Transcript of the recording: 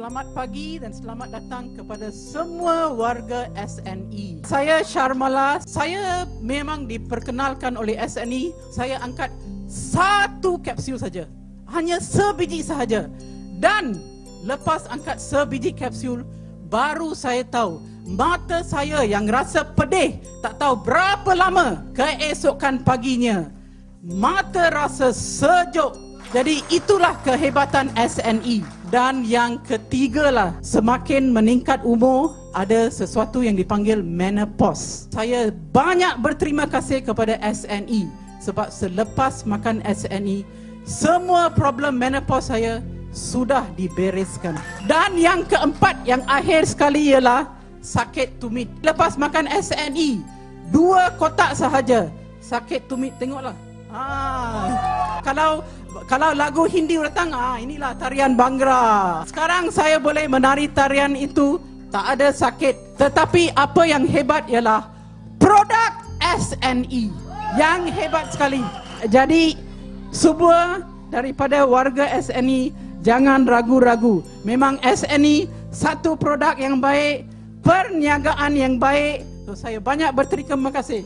Selamat pagi dan selamat datang kepada semua warga SNE. Saya Sharmala. Saya memang diperkenalkan oleh SNE. Saya angkat satu kapsul saja. Hanya sebiji sahaja. Dan lepas angkat sebiji kapsul, baru saya tahu mata saya yang rasa pedih tak tahu berapa lama keesokan paginya mata rasa sejuk jadi itulah kehebatan SNE dan yang ketiga lah semakin meningkat umur ada sesuatu yang dipanggil menopause. Saya banyak berterima kasih kepada SNE sebab selepas makan SNE semua problem menopause saya sudah dibereskan. Dan yang keempat yang akhir sekali ialah sakit tumit. Lepas makan SNE dua kotak sahaja sakit tumit tengoklah. Ah. Kalau kalau lagu Hindi datang, ah inilah tarian Bangra. Sekarang saya boleh menari tarian itu, tak ada sakit. Tetapi apa yang hebat ialah produk SNE yang hebat sekali. Jadi semua daripada warga SNE jangan ragu-ragu. Memang SNE satu produk yang baik, perniagaan yang baik. So, saya banyak berterima kasih.